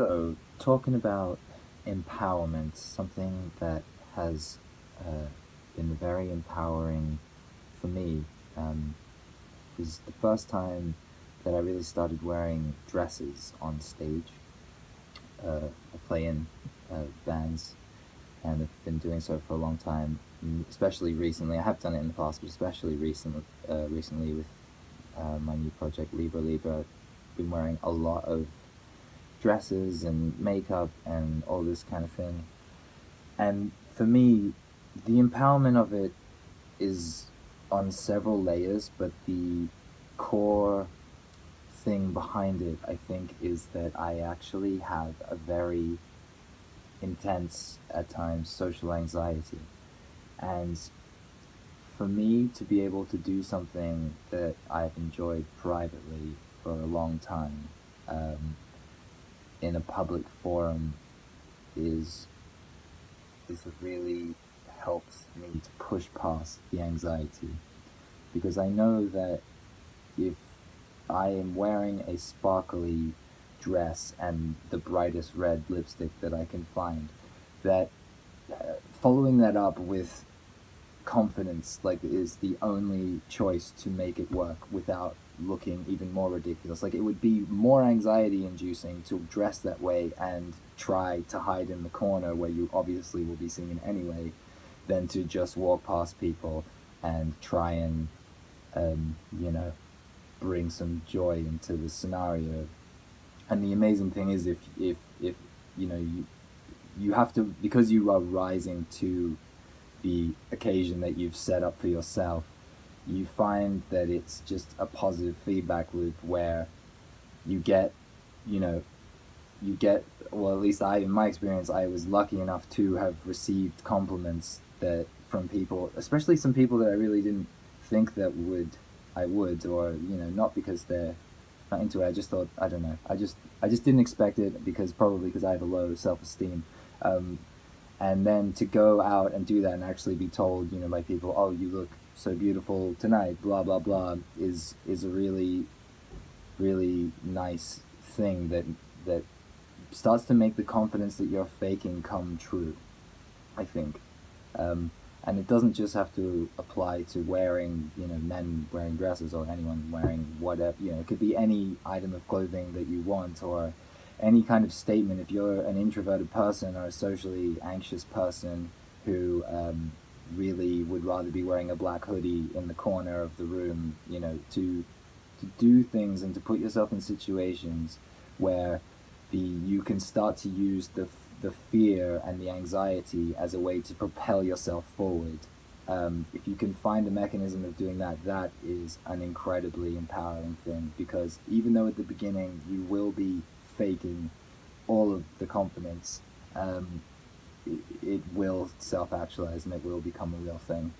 So, talking about empowerment, something that has uh, been very empowering for me um, the first time that I really started wearing dresses on stage. Uh, I play in uh, bands and have been doing so for a long time, especially recently. I have done it in the past, but especially recently, uh, recently with uh, my new project Libra Libra, I've been wearing a lot of dresses and makeup and all this kind of thing. And for me, the empowerment of it is on several layers, but the core thing behind it, I think, is that I actually have a very intense, at times, social anxiety. And for me to be able to do something that I've enjoyed privately for a long time um, in a public forum is is really helps me to push past the anxiety. Because I know that if I am wearing a sparkly dress and the brightest red lipstick that I can find, that uh, following that up with confidence like is the only choice to make it work without looking even more ridiculous. Like it would be more anxiety inducing to dress that way and try to hide in the corner where you obviously will be seen anyway than to just walk past people and try and um, you know bring some joy into the scenario. And the amazing thing is if if if you know you you have to because you are rising to the occasion that you've set up for yourself you find that it's just a positive feedback loop where you get, you know, you get, well, at least I, in my experience, I was lucky enough to have received compliments that from people, especially some people that I really didn't think that would, I would, or, you know, not because they're not into it. I just thought, I don't know. I just, I just didn't expect it because probably because I have a low self-esteem. Um, and then to go out and do that and actually be told, you know, by people, oh, you look so beautiful tonight, blah blah blah, is is a really, really nice thing that that starts to make the confidence that you're faking come true. I think, um, and it doesn't just have to apply to wearing, you know, men wearing dresses or anyone wearing whatever. You know, it could be any item of clothing that you want or any kind of statement. If you're an introverted person or a socially anxious person who um, really would rather be wearing a black hoodie in the corner of the room, you know, to to do things and to put yourself in situations where the you can start to use the the fear and the anxiety as a way to propel yourself forward. Um, if you can find a mechanism of doing that, that is an incredibly empowering thing because even though at the beginning you will be faking all of the confidence, um, it, will self actualize and it will become a real thing.